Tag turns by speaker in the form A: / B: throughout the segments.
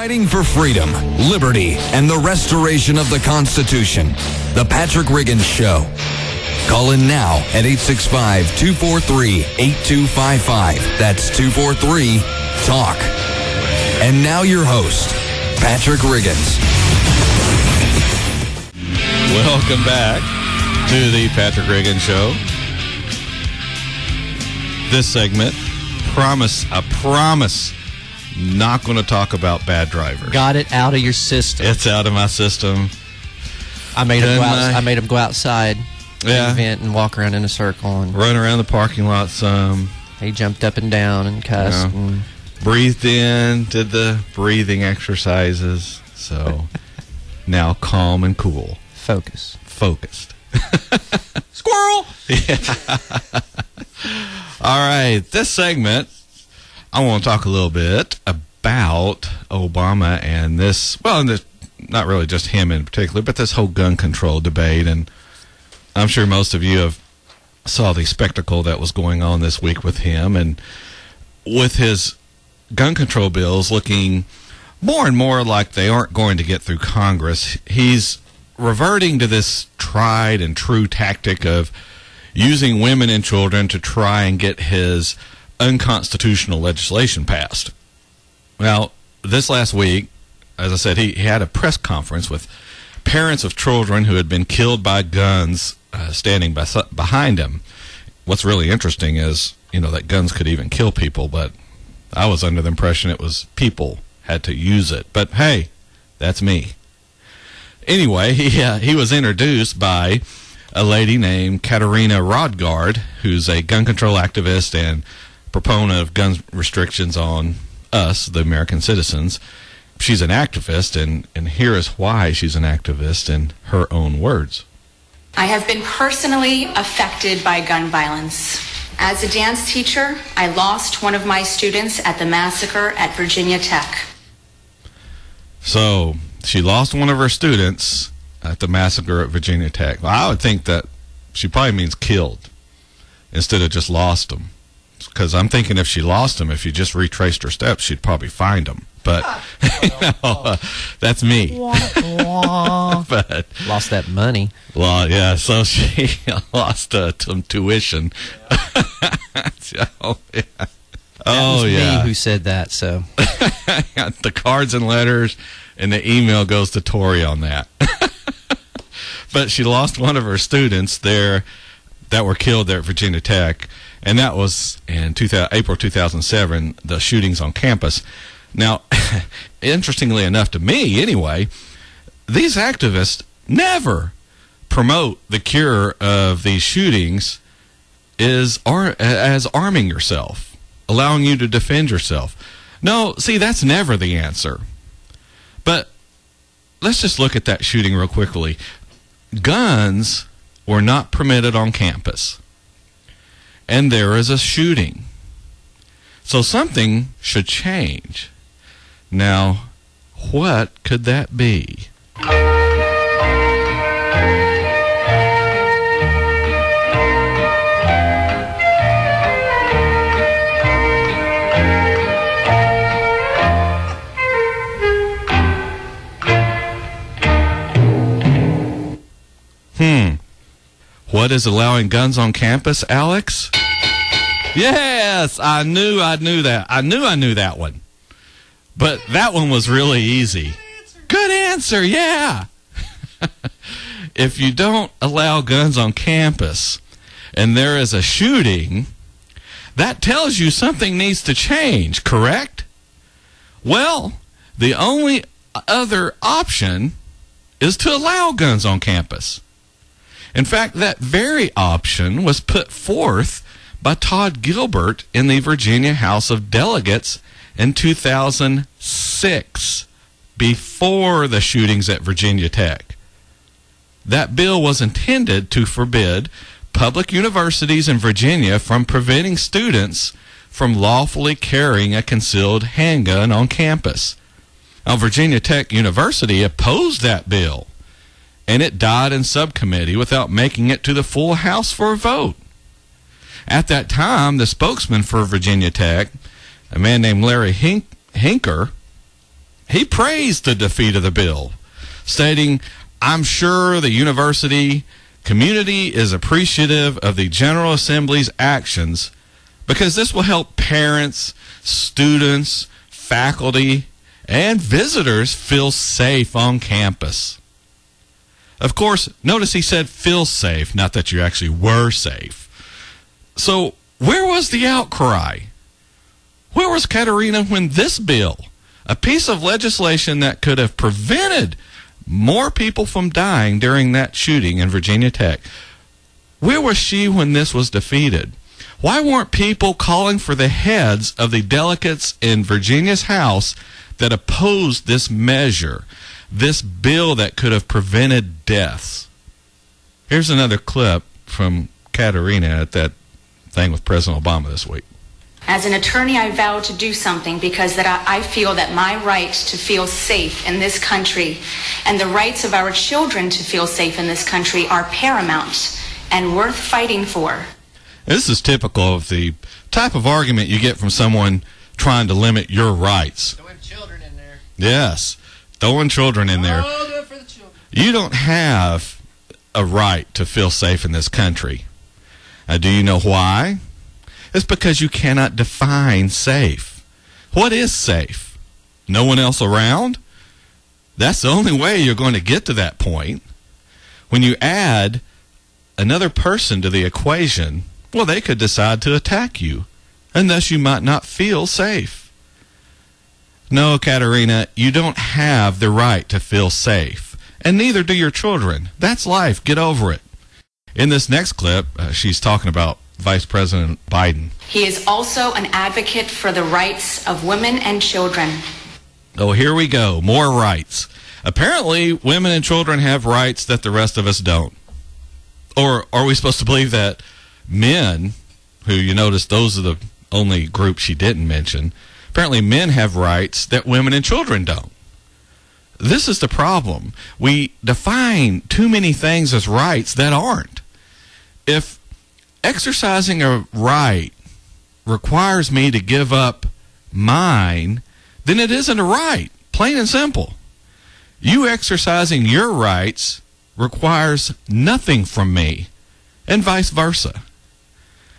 A: Fighting for freedom, liberty, and the restoration of the Constitution. The Patrick Riggins Show. Call in now at 865-243-8255. That's 243-TALK. And now your host, Patrick Riggins.
B: Welcome back to the Patrick Riggins Show. This segment, promise, a promise, not going to talk about bad drivers.
C: Got it out of your system.
B: It's out of my system.
C: I made him go out,
B: my-
C: I made him go outside,
B: Yeah.
C: event, and walk around in a circle, and
B: Run around the parking lot some,
C: he jumped up and down and cussed.
B: Yeah.
C: And
B: breathed in, did the breathing exercises. So now calm and cool,
C: focus.
B: focused. Squirrel! All right, this segment, I want to talk a little bit about Obama and this, well, and this, not really just him in particular, but this whole gun control debate. And I'm sure most of you have saw the spectacle that was going on this week with him and with his gun control bills looking more and more like they aren't going to get through Congress. He's reverting to this tried and true tactic of using women and children to try and get his unconstitutional legislation passed. Well, this last week, as I said, he, he had a press conference with parents of children who had been killed by guns uh, standing bes- behind him. What's really interesting is, you know, that guns could even kill people, but I was under the impression it was people had to use it. But hey, that's me. Anyway, he uh, he was introduced by a lady named Katerina Rodgaard, who's a gun control activist and proponent of gun restrictions on us, the American citizens. She's an activist, and, and here is why she's an activist in her own words.
D: I have been personally affected by gun violence. As a dance teacher, I lost one of my students at the massacre at Virginia Tech.
B: So she lost one of her students at the massacre at Virginia Tech. Well, I would think that she probably means killed instead of just lost them. Because I'm thinking if she lost them, if you just retraced her steps, she'd probably find them. But you know, uh, that's me. but
C: Lost that money.
B: well, yeah. So she lost uh, some tuition. so, yeah. Oh yeah.
C: me who said that. So
B: the cards and letters and the email goes to Tori on that. but she lost one of her students there that were killed there at Virginia Tech, and that was in 2000, April 2007, the shootings on campus. Now, interestingly enough to me anyway, these activists never promote the cure of these shootings is ar- as arming yourself, allowing you to defend yourself. No, see, that's never the answer. But let's just look at that shooting real quickly. Guns were not permitted on campus, and there is a shooting. So something should change. Now, what could that be? Hmm. What is allowing guns on campus, Alex? Yes, I knew I knew that. I knew I knew that one. But that one was really easy. Good answer, yeah. if you don't allow guns on campus and there is a shooting, that tells you something needs to change, correct? Well, the only other option is to allow guns on campus. In fact, that very option was put forth by Todd Gilbert in the Virginia House of Delegates in 2006, before the shootings at Virginia Tech. That bill was intended to forbid public universities in Virginia from preventing students from lawfully carrying a concealed handgun on campus. Now, Virginia Tech University opposed that bill, and it died in subcommittee without making it to the full House for a vote. At that time, the spokesman for Virginia Tech, a man named Larry Hink- Hincker, he praised the defeat of the bill, stating, I'm sure the university community is appreciative of the General Assembly's actions because this will help parents, students, faculty, and visitors feel safe on campus. Of course, notice he said feel safe, not that you actually were safe. So, where was the outcry? Where was Katerina when this bill, a piece of legislation that could have prevented more people from dying during that shooting in Virginia Tech, where was she when this was defeated? Why weren't people calling for the heads of the delegates in Virginia's House that opposed this measure? This bill that could have prevented deaths. Here's another clip from Katerina at that thing with President Obama this week.
D: As an attorney, I vow to do something because that I, I, feel that my right to feel safe in this country and the rights of our children to feel safe in this country are paramount and worth fighting for.
B: This is typical of the type of argument you get from someone trying to limit your rights.
C: children in there.
B: Yes throwing children in there.
C: Oh, the
B: you don't have a right to feel safe in this country. Uh, do you know why? It's because you cannot define safe. What is safe? No one else around? That's the only way you're going to get to that point. When you add another person to the equation, well, they could decide to attack you, and thus you might not feel safe. No, Katerina, you don't have the right to feel safe. And neither do your children. That's life. Get over it. In this next clip, uh, she's talking about Vice President Biden.
D: He is also an advocate for the rights of women and children.
B: Oh, here we go. More rights. Apparently, women and children have rights that the rest of us don't. Or are we supposed to believe that men, who you notice those are the only group she didn't mention, Apparently, men have rights that women and children don't. This is the problem. We define too many things as rights that aren't. If exercising a right requires me to give up mine, then it isn't a right. Plain and simple. You exercising your rights requires nothing from me, and vice versa.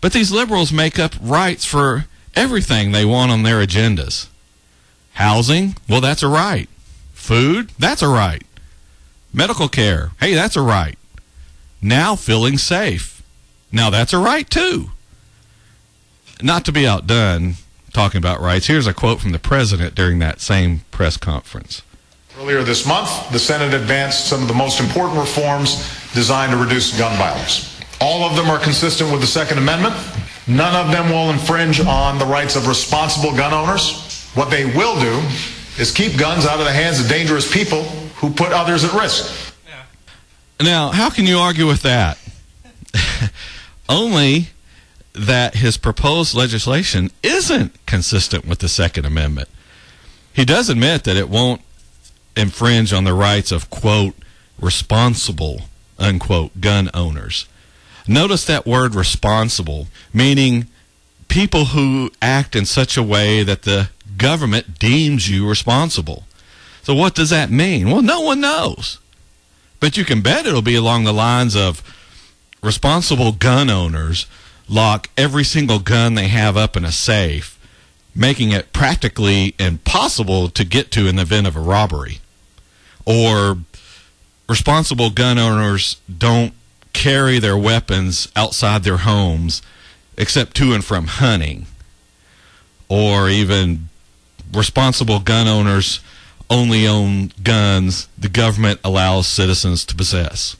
B: But these liberals make up rights for everything they want on their agendas. Housing, well, that's a right. Food, that's a right. Medical care, hey, that's a right. Now feeling safe, now that's a right too. Not to be outdone talking about rights, here's a quote from the president during that same press conference.
E: Earlier this month, the Senate advanced some of the most important reforms designed to reduce gun violence. All of them are consistent with the Second Amendment None of them will infringe on the rights of responsible gun owners. What they will do is keep guns out of the hands of dangerous people who put others at risk.
B: Now, how can you argue with that? Only that his proposed legislation isn't consistent with the Second Amendment. He does admit that it won't infringe on the rights of, quote, responsible, unquote, gun owners. Notice that word responsible, meaning people who act in such a way that the government deems you responsible. So, what does that mean? Well, no one knows. But you can bet it'll be along the lines of responsible gun owners lock every single gun they have up in a safe, making it practically impossible to get to in the event of a robbery. Or responsible gun owners don't carry their weapons outside their homes except to and from hunting. Or even responsible gun owners only own guns the government allows citizens to possess.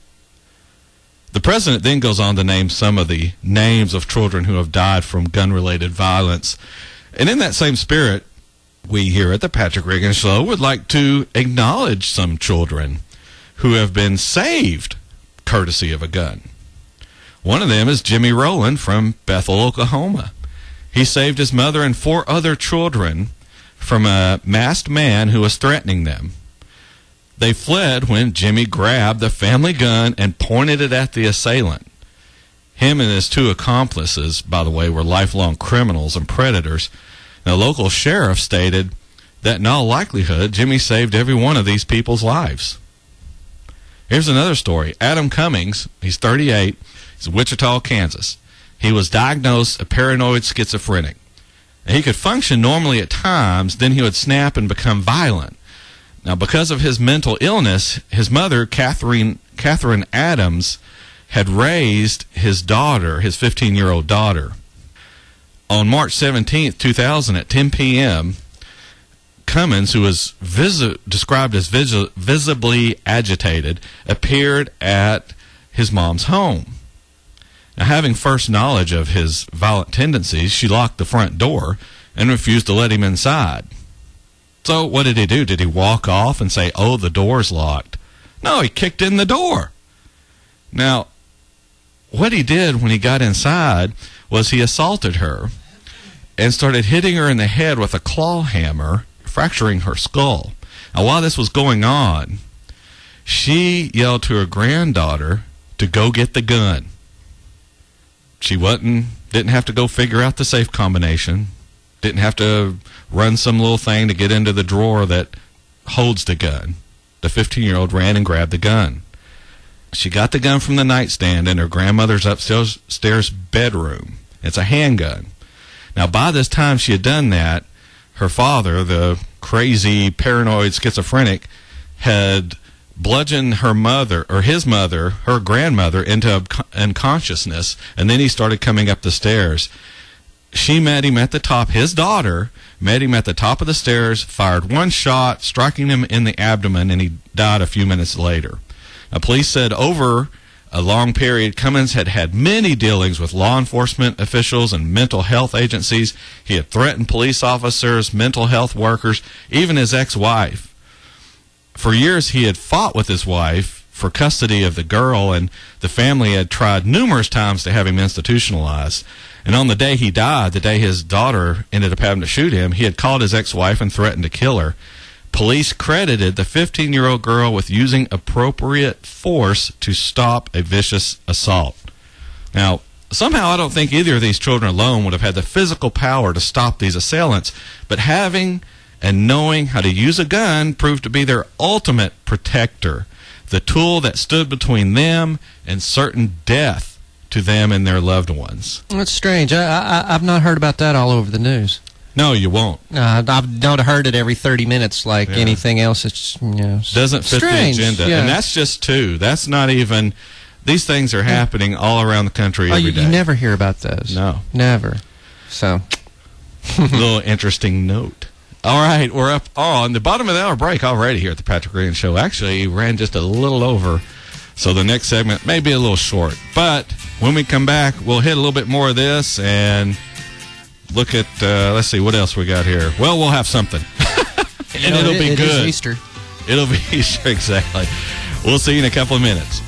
B: The president then goes on to name some of the names of children who have died from gun related violence. And in that same spirit, we here at the Patrick Riggins Show would like to acknowledge some children who have been saved courtesy of a gun. One of them is Jimmy Rowland from Bethel, Oklahoma. He saved his mother and four other children from a masked man who was threatening them. They fled when Jimmy grabbed the family gun and pointed it at the assailant. Him and his two accomplices, by the way, were lifelong criminals and predators. The local sheriff stated that in all likelihood, Jimmy saved every one of these people's lives. Here's another story. Adam Cummings, he's 38, he's in Wichita, Kansas. He was diagnosed a paranoid schizophrenic. He could function normally at times, then he would snap and become violent. Now, because of his mental illness, his mother, Catherine, Catherine Adams, had raised his daughter, his 15 year old daughter. On March 17th, 2000, at 10 p.m., Cummins, who was described as visi- visibly agitated, appeared at his mom's home. Now, having first knowledge of his violent tendencies, she locked the front door and refused to let him inside. So, what did he do? Did he walk off and say, Oh, the door's locked? No, he kicked in the door. Now, what he did when he got inside was he assaulted her and started hitting her in the head with a claw hammer, fracturing her skull. Now, while this was going on, she yelled to her granddaughter to go get the gun. She wasn't, didn't have to go figure out the safe combination, didn't have to run some little thing to get into the drawer that holds the gun. The 15 year old ran and grabbed the gun. She got the gun from the nightstand in her grandmother's upstairs bedroom. It's a handgun. Now, by this time she had done that, her father, the crazy, paranoid schizophrenic, had bludgeoned her mother, or his mother, her grandmother, into unconsciousness, and then he started coming up the stairs. She met him at the top, his daughter met him at the top of the stairs, fired one shot, striking him in the abdomen, and he died a few minutes later. Now, police said over a long period, Cummins had had many dealings with law enforcement officials and mental health agencies. He had threatened police officers, mental health workers, even his ex wife. For years, he had fought with his wife for custody of the girl, and the family had tried numerous times to have him institutionalized. And on the day he died, the day his daughter ended up having to shoot him, he had called his ex wife and threatened to kill her. Police credited the 15 year old girl with using appropriate force to stop a vicious assault. Now, somehow I don't think either of these children alone would have had the physical power to stop these assailants, but having and knowing how to use a gun proved to be their ultimate protector, the tool that stood between them and certain death to them and their loved ones.
C: That's strange. I, I, I've not heard about that all over the news.
B: No, you won't.
C: Uh, I've not heard it every 30 minutes like
B: Yeah.
C: anything else. It's, you know,
B: Doesn't fit
C: strange.
B: the agenda.
C: Yeah.
B: And that's just two. That's not even. These things are happening all around the country
C: oh,
B: every
C: you,
B: day.
C: you never hear about those.
B: No.
C: Never. So,
B: little interesting note. All right, we're up on the bottom of the hour break already here at the Patrick Riggins Show. Actually, ran just a little over, so the next segment may be a little short. But when we come back, we'll hit a little bit more of this and look at. Uh, let's see what else we got here. Well, we'll have something, and
C: You know,
B: it'll
C: it-
B: be
C: it
B: good.
C: Easter.
B: It'll be Easter exactly. We'll see you in a couple of minutes.